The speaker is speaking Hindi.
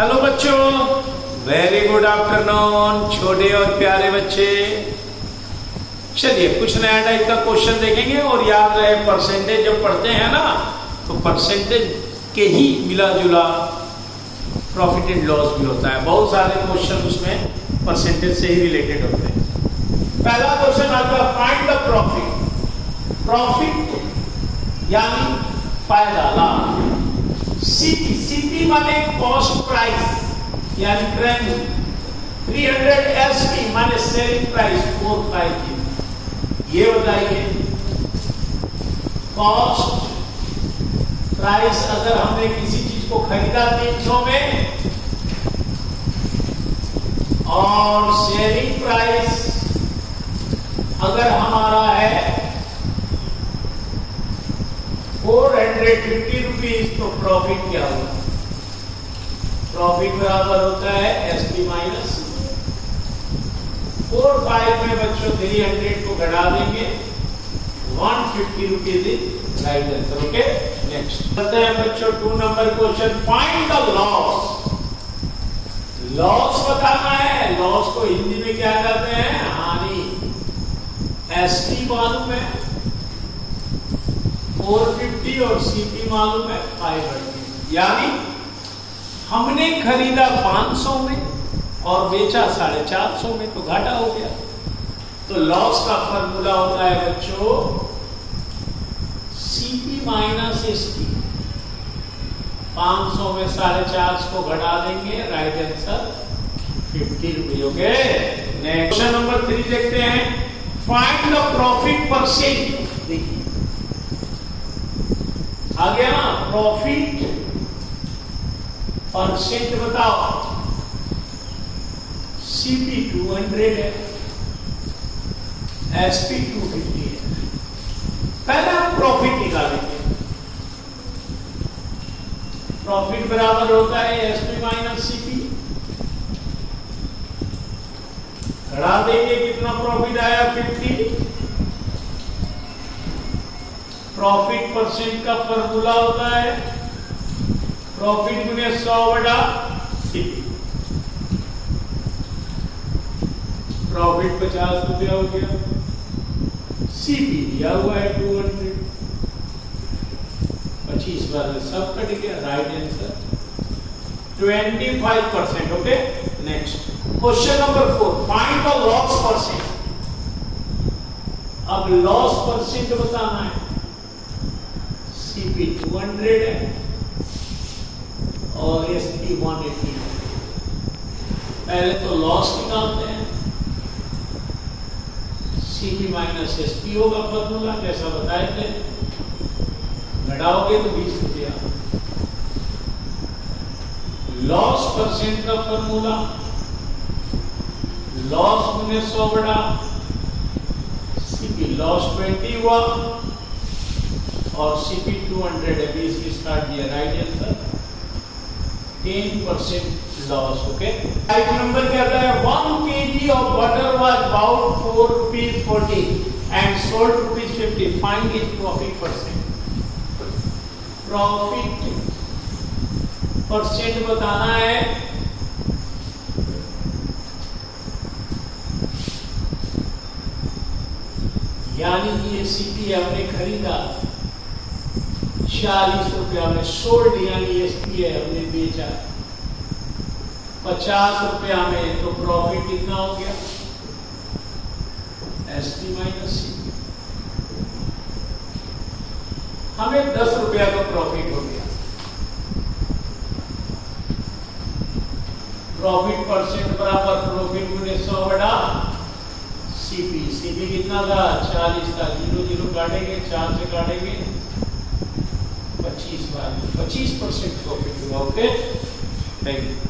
हेलो बच्चों वेरी गुड आफ्टरनून छोटे और प्यारे बच्चे। चलिए, कुछ नया टाइप का क्वेश्चन देखेंगे और याद रहे परसेंटेज जब पढ़ते हैं ना तो परसेंटेज के ही मिला जुला प्रॉफिट एंड लॉस भी होता है। बहुत सारे क्वेश्चन उसमें परसेंटेज से ही रिलेटेड होते हैं। पहला क्वेश्चन आपका फाइंड द प्रॉफिट प्रॉफिट यानी फ़ायदा, लाभ। सिटी सिटी माने कॉस्ट प्राइस यानी ट्रेन 300 एसपी माने सेलिंग प्राइस 450 ये बताइए कॉस्ट प्राइस अगर हमने किसी चीज़ को खरीदा 300 में, और सेलिंग प्राइस अगर हमारा है 450 इंक्रीज तो प्रॉफिट क्या होगा? प्रॉफिट बराबर होता है S T minus four five में बच्चों थ्री हंड्रेड को घटा देंगे। One fifty rupees is right answer okay next करते हैं बच्चों two number question find the loss loss बताना है। लॉस को हिंदी में क्या कहते हैं? हानि। एस टी मालूम है। 450 और सीपी मालूम है? 500 यानी हमने खरीदा 500 में और बेचा साढ़े चार सौ में तो घाटा हो गया। तो लॉस का फॉर्मूला होता है बच्चों सीपी माइनस एस पी पाँच सौ में साढ़े चार सौ घटा देंगे राइट आंसर फिफ्टी रुपये। ओके क्वेश्चन नंबर थ्री देखते हैं। फाइंड द प्रॉफिट परसेंट देखिए। आ गया ना प्रॉफिट परसेंट बताओ सीपी 200 है एसपी 250 है। पहले हम प्रॉफिट निकालेंगे। प्रॉफिट बराबर होता है एसपी माइनस सीपी घड़ा देंगे कितना प्रॉफिट आया 50 प्रॉफिट परसेंट का फॉर्मूला होता है। प्रॉफिट गुने सौ बटा प्रॉफिट पचास रुपया हो गया। सीपी दिया हुआ है टू हंड्रेड पच्चीस बार में सब कट गया right answer twenty five percent okay next question number four find the loss percent अब लॉस परसेंट बताना है। सीपी 200 है और एस पी वन एटी पहले तो लॉस निकालते हैं। सीपी माइनस एस पी होगा फॉर्मूला जैसा बताए थे घटाओगे तो बीस रुपया। लॉस परसेंट का फॉर्मूला लॉस उन्नीस सौ बड़ा सीपी लॉस ट्वेंटी हुआ। और सीपी 200 है बीस की स्टार्ट दिया right answer ten percent loss okay type number कहता है one K G of butter was about four rupees forty and sold rupees fifty find is profit percent profit percent बताना है। यानी ये सीपी हमने खरीदा। चालीस रुपया में सोल्ड यानी एस है हमने बेचा। पचास रुपया में तो प्रॉफिट कितना हो गया। एस पी माइनस सी हमें दस रुपया का प्रॉफिट हो गया। प्रॉफिट परसेंट बराबर प्रॉफिट गुने सौ बड़ा। सीपी सीपी कितना था? चालीस था। ज़ीरो ज़ीरो काटेंगे, चार से काटेंगे। पच्चीस बार पच्चीस percent profit okay thank you